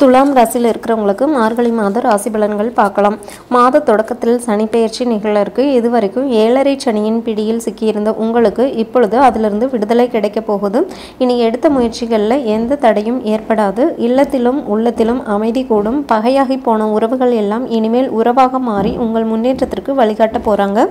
துலாம் ராசியில் இருக்கிறவங்களுக்கு மார்கழி மாத ராசி பலன்கள் பார்க்கலாம். மாத தொடக்கத்தில் சனி பெயர்ச்சி நிகழ இருக்கு இது வரைக்கும் ஏழரை சனியின் பிடியில் சிக்கியிருந்த உங்களுக்கு இப்பொழுது அதிலிருந்து விடுதலை கிடைக்க போகுது. இனி எடுத்த முயற்சிகளில் எந்த தடையும் ஏற்படாது. இல்லத்திலும் உள்ளத்திலும் அமைதி கூடும். பகையாகி போன உறவுகள் எல்லாம் இனிமேல் உறவாக மாறி உங்கள் முன்னேற்றத்திற்கு வழிகாட்ட போகிறாங்க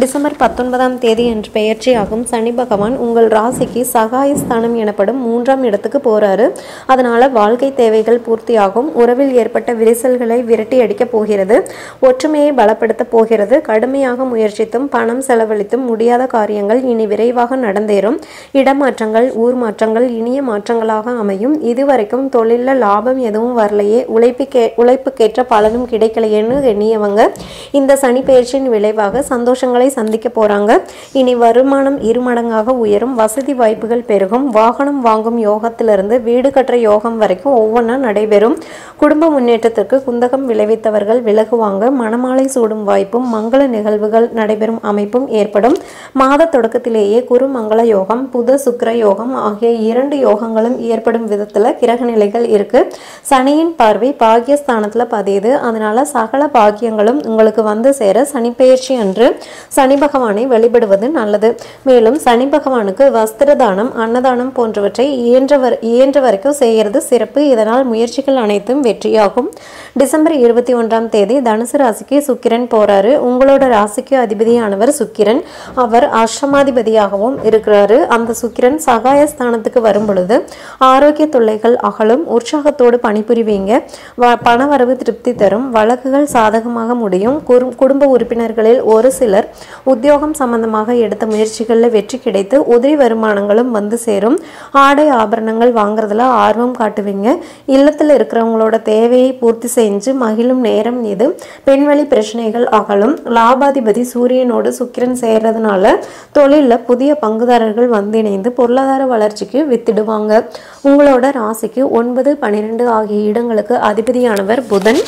டிசம்பர் பத்தொன்பதாம் தேதி என்று பெயர்ச்சியாகும் சனி பகவான் உங்கள் ராசிக்கு சகாயஸ்தானம் எனப்படும் மூன்றாம் இடத்துக்கு போறாரு. அதனால வாழ்க்கை தேவைகள் பூர்த்தியாகும். உறவில் ஏற்பட்ட விரிசல்களை விரட்டி அடிக்கப் போகிறது. ஒற்றுமையை பலப்படுத்த போகிறது. கடுமையாக முயற்சித்தும் பணம் செலவழித்தும் முடியாத காரியங்கள் இனி விரைவாக நடந்தேறும். இடமாற்றங்கள் ஊர் மாற்றங்கள் இனிய மாற்றங்களாக அமையும். இதுவரைக்கும் தொழிலில் லாபம் எதுவும் வரலையே. உழைப்புக்கே உழைப்புக்கேற்ற பலனும் கிடைக்கலையேன்னு எண்ணியவங்க. இந்த சனி பயிற்சியின் விளைவாக சந்தோஷங்களை சந்திக்க போறாங்க. இனி வருமானம் இருமடங்காக உயரும். வசதி வாய்ப்புகள் பெருகும். வாகனம் வாங்கும் யோகத்திலிருந்து வீடு கட்டுற யோகம் வரைக்கும் ஒவ்வொன்றா நடைபெறும். குடும்ப முன்னேற்றத்திற்கு குந்தகம் விளைவித்தவர்கள் விலகுவாங்க. மணமாலை சூடும் வாய்ப்பும் மங்கள நிகழ்வுகள் நடைபெறும் அமைப்பும் ஏற்படும். மாத தொடக்கத்திலேயே குரு மங்கள யோகம் புத சுக்கர யோகம் ஆகிய இரண்டு யோகங்களும் ஏற்படும் விதத்துல கிரக நிலைகள் இருக்கு. சனியின் பார்வை பாக்கியஸ்தானத்துல பதியுது. அதனால சகல பாக்கியங்களும் உங்களுக்கு வந்து சேர சனிப்பெயர்ச்சி அன்று சனி பகவானை வழிபடுவது நல்லது. மேலும் சனி பகவானுக்கு வஸ்திர தானம் அன்னதானம் போன்றவற்றை இயன்றவர் இயன்ற வரைக்கும் செய்கிறது சிறப்பு. இதனால் முயற்சிகள் அனைத்தும் வெற்றியாகும். டிசம்பர் இருபத்தி ஒன்றாம் தேதி தனுசு ராசிக்கு சுக்கிரன் போறாரு. உங்களோட ராசிக்கு அதிபதியானவர் சுக்கிரன். அவர் அஷ்டமாதிபதியாகவும் இருக்கிறாரு. அந்த சுக்கிரன் சகாயஸ்தானத்துக்கு வரும் பொழுது ஆரோக்கிய தொல்லைகள் அகலும். உற்சாகத்தோடு பணிபுரிவீங்க. வ- பணவரவு திருப்தி தரும். வழக்குகள் சாதகமாக முடியும். குடும்ப உறுப்பினர்களில் ஒரு சிலர் உத்தியோகம் சம்பந்தமாக எடுத்த முயற்சிகளில் வெற்றி கிடைத்து உதிரி வருமானங்களும் வந்து சேரும். ஆடை ஆபரணங்கள் வாங்குறதுல ஆர்வம் காட்டுவீங்க. இல்லத்தில் இருக்கிறவங்களோட தேவையை பூர்த்தி செஞ்சு மகிழும் நேரம் இது. பெண்வழி பிரச்சனைகள் அகலும். லாபாதிபதி சூரியனோடு சுக்கிரன் சேர்றதுனால தொழிலில் புதிய பங்குதாரர்கள் வந்து இணைந்து பொருளாதார வளர்ச்சிக்கு வித்திடுவாங்க. உங்களோட ராசிக்கு ஒன்பது பன்னிரெண்டு ஆகிய இடங்களுக்கு அதிபதியானவர் புதன்.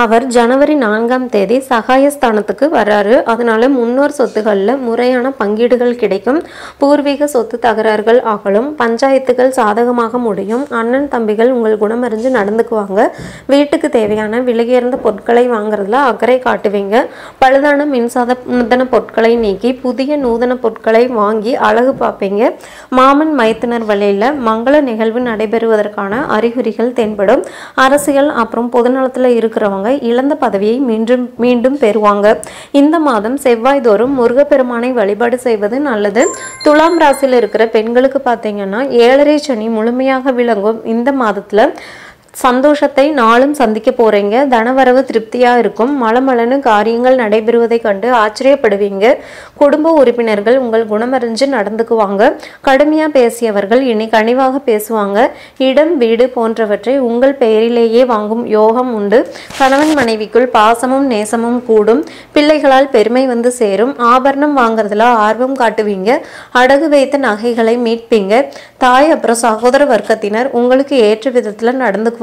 அவர் ஜனவரி நான்காம் தேதி சகாயஸ்தானத்துக்கு வர்றாரு. அதனால முன்னோர் சொத்துகளில் முறையான பங்கீடுகள் கிடைக்கும். பூர்வீக சொத்து தகராறுகள் ஆகலும் பஞ்சாயத்துகள் சாதகமாக முடியும். அண்ணன் தம்பிகள் உங்கள் குணமறிஞ்சு நடந்துக்குவாங்க. வீட்டுக்கு தேவையான விலையுயர்ந்த பொருட்களை வாங்குறதுல அக்கறை காட்டுவீங்க. பழுதான மின்சாத நூதன பொருட்களை நீக்கி புதிய நூதன பொருட்களை வாங்கி அழகு பார்ப்பீங்க. மாமன் மைத்துனர் வழியில் மங்கள நிகழ்வு நடைபெறுவதற்கான அறிகுறிகள் தென்படும். அரசியல் அப்புறம் பொதுநலத்தில் இருக்கிறவங்க இழந்த பதவியை மீண்டும் மீண்டும் பெறுவாங்க. இந்த மாதம் செவ்வாய் தோறும் முருகப்பெருமானை வழிபாடு செய்வது நல்லது. துலாம் ராசியில் இருக்கிற பெண்களுக்கு பார்த்தீங்கன்னா ஏழரை சனி முழுமையாக விளங்கும். இந்த மாதத்துல சந்தோஷத்தை நாளும் சந்திக்க போறீங்க. தனவரவு திருப்தியா இருக்கும். மலமலனு காரியங்கள் நடைபெறுவதை கண்டு ஆச்சரியப்படுவீங்க. குடும்ப உறுப்பினர்கள் உங்கள் குணமறிஞ்சு நடந்துக்குவாங்க. கடுமையா பேசியவர்கள் இனி கனிவாக பேசுவாங்க. இடம் வீடு போன்றவற்றை உங்கள் பெயரிலேயே வாங்கும் யோகம் உண்டு. கணவன் மனைவிக்குள் பாசமும் நேசமும் கூடும். பிள்ளைகளால் பெருமை வந்து சேரும். ஆபரணம் வாங்குறதுல ஆர்வம் காட்டுவீங்க. அடகு வைத்த நகைகளை மீட்பீங்க. தாய் அப்புறம் சகோதர வர்க்கத்தினர் உங்களுக்கு ஏற்ற விதத்துல நடந்துக்குவாங்க.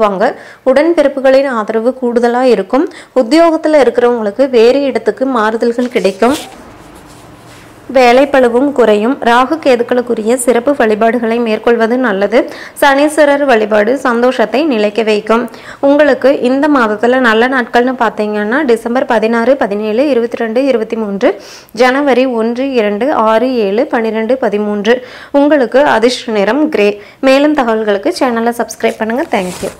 உடன்பிறப்புகளின் ஆதரவு கூடுதலா இருக்கும். உத்தியோகத்தில் இருக்கிறவங்களுக்கு வேறு இடத்துக்கு மாறுதல்கள் கிடைக்கும். வேலைப்பழுவும் குறையும். ராகு கேதுக்களுக்குரிய சிறப்பு வழிபாடுகளை மேற்கொள்வது நல்லது. சனீஸ்வரர் வழிபாடு சந்தோஷத்தை நிலைக்க வைக்கும். உங்களுக்கு இந்த மாதத்தில் நல்ல நாட்கள்னு பார்த்தீங்கன்னா டிசம்பர் பதினாறு பதினேழு இருபத்தி ரெண்டு இருபத்தி மூன்று ஜனவரி ஒன்று இரண்டு ஆறு ஏழு பன்னிரெண்டு பதிமூன்று. உங்களுக்கு அதிர்ஷ்ட நிறம் கிரே. மேலும் தகவல்களுக்கு சேனலை சப்ஸ்கிரைப் பண்ணுங்கள் தேங்க்யூ